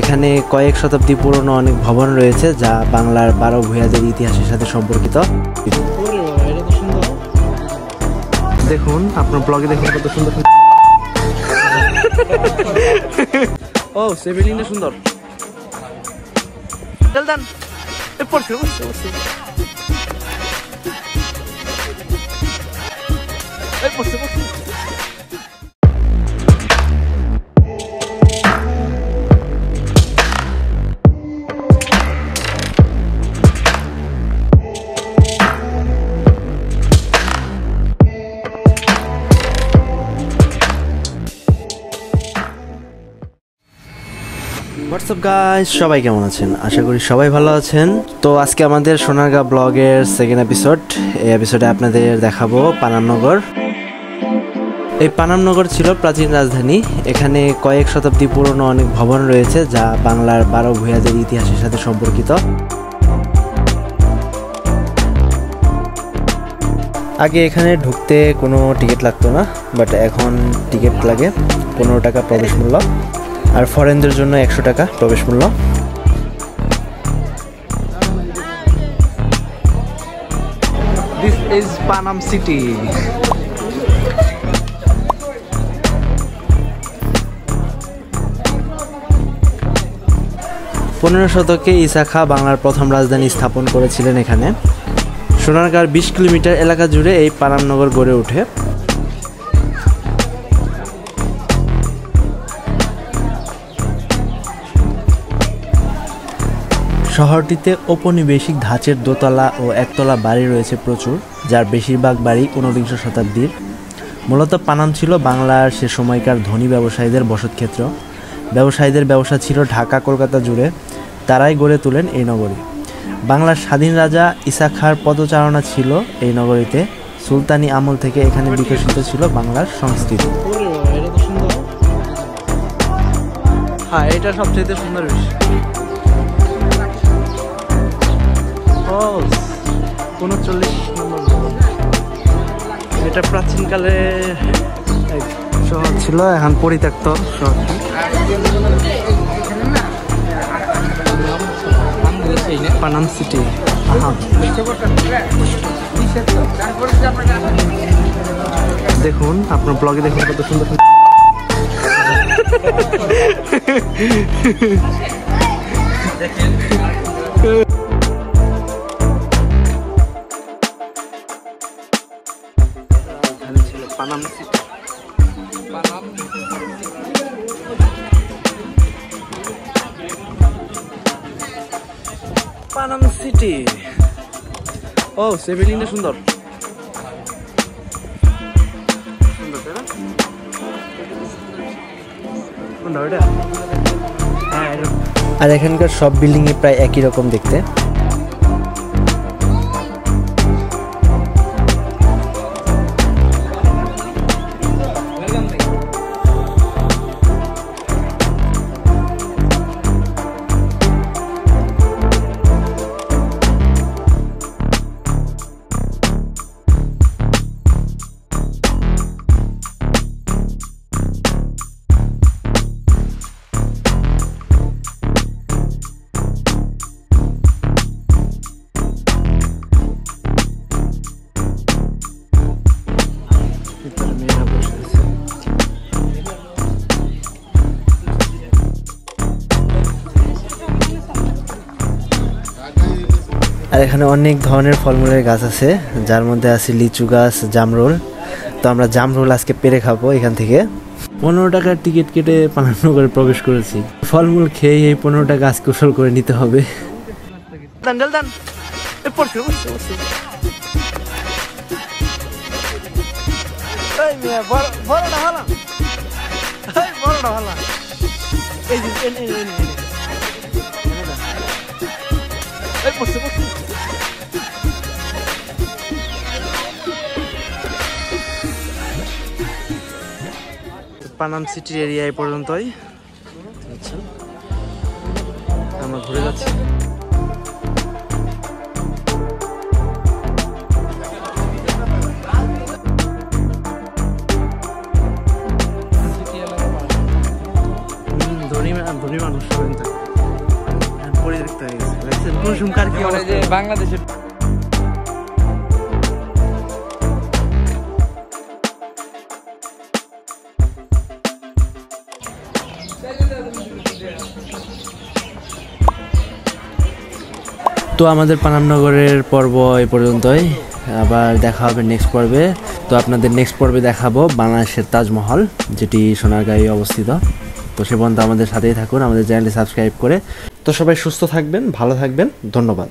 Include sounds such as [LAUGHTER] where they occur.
এখানে কয়েক শতাব্দী পুরনো অনেক ভবন রয়েছে যা বাংলার বারো ভূয়াদের ইতিহাসের সাথে সম্পর্কিত। দেখুন আপনার ব্লগে দেখুন কত সুন্দর ও সে বিল্ডিংটা সুন্দর। চল দেন। এ হোয়াটসঅ্যাপ গাইস সবাই কেমন আছেন? আশা করি সবাই ভালো আছেন। তো আজকে আমাদের সোনারগাঁ ব্লগের সেকেন্ড এপিসোড এই এপিসোডে আপনাদের দেখাবো পানামনগর। এই পানামনগর ছিল প্রাচীন রাজধানী। এখানে কয়েক শতাব্দী পুরনো অনেক ভবন রয়েছে, যা বাংলার বারো ভূয়াদের ইতিহাসের সাথে সম্পর্কিত। আগে এখানে ঢুকতে কোনো টিকিট লাগতো না বাট এখন টিকিট লাগে, পনেরো টাকা প্রবেশ মূল্য। আর ফরেনদের জন্য একশো টাকা প্রবেশ মূল্য। দিস ইজ পানাম সিটি পনেরো শতকে ইসাখা বাংলার প্রথম রাজধানী স্থাপন করেছিলেন এখানে। সোনারগাঁর বিশ কিলোমিটার এলাকা জুড়ে এই পানামনগর গড়ে ওঠে। শহরটিতে ঔপনিবেশিক ধাঁচের দোতলা ও একতলা বাড়ি রয়েছে প্রচুর, যার বেশিরভাগ বাড়ি ঊনবিংশ শতাব্দীর। মূলত পানাম ছিল বাংলার সে সময়কার ধনী ব্যবসায়ীদের বসতক্ষেত্র। ব্যবসায়ীদের ব্যবসা ছিল ঢাকা, কলকাতা জুড়ে। তারাই গড়ে তোলেন এই নগরী। বাংলার স্বাধীন রাজা ইসা খাঁর পদচারণা ছিল এই নগরীতে। সুলতানি আমল থেকে এখানে বিকশিত ছিল বাংলার সংস্কৃতি। হ্যাঁ এটা সবচেয়ে সুন্দর বিষয়। উনচল্লিশ নম্বর এটা প্রাচীনকালে এক শহর ছিল, এখন পরিত্যক্ত শহরটি পানাম সিটি। দেখুন, আপনার ব্লগে দেখুন কত সুন্দর সুন্দর [LAUGHS] পানাম সিটি। ও সে বিল্ডিংটা সুন্দর? হ্যাঁ, আর এখানকার সব বিল্ডিংই প্রায় একই রকম দেখতে। আর এখানে অনেক ধরনের ফলমূলের গাছ আছে, যার মধ্যে আছে লিচু গাছ, জামরুল। তো আমরা জামরুল আজকে পেরে খাব এখান থেকে। পনেরো টাকার টিকিট কেটে পানানগরে প্রবেশ করেছি। ফলমূল খেয়ে এই পনেরো টাকা আজকে কুশল করে নিতে হবে। এই পানাম সিটি এরিয়া এই পর্যন্তই। আচ্ছা আমরা ঘুরে যাচ্ছি। ধনী মানুষ হয়ে গেছে। মানে? বাংলাদেশের তো আমাদের পানামনগরের পর্ব এ পর্যন্তই। আবার দেখা হবে নেক্সট পর্বে। তো আপনাদের নেক্সট পর্বে দেখাবো বাংলাদেশের তাজমহল, যেটি সোনারগাঁয়ে অবস্থিত। তো সে পর্যন্ত আমাদের সাথেই থাকুন, আমাদের চ্যানেলটি সাবস্ক্রাইব করে। তো সবাই সুস্থ থাকবেন, ভালো থাকবেন, ধন্যবাদ।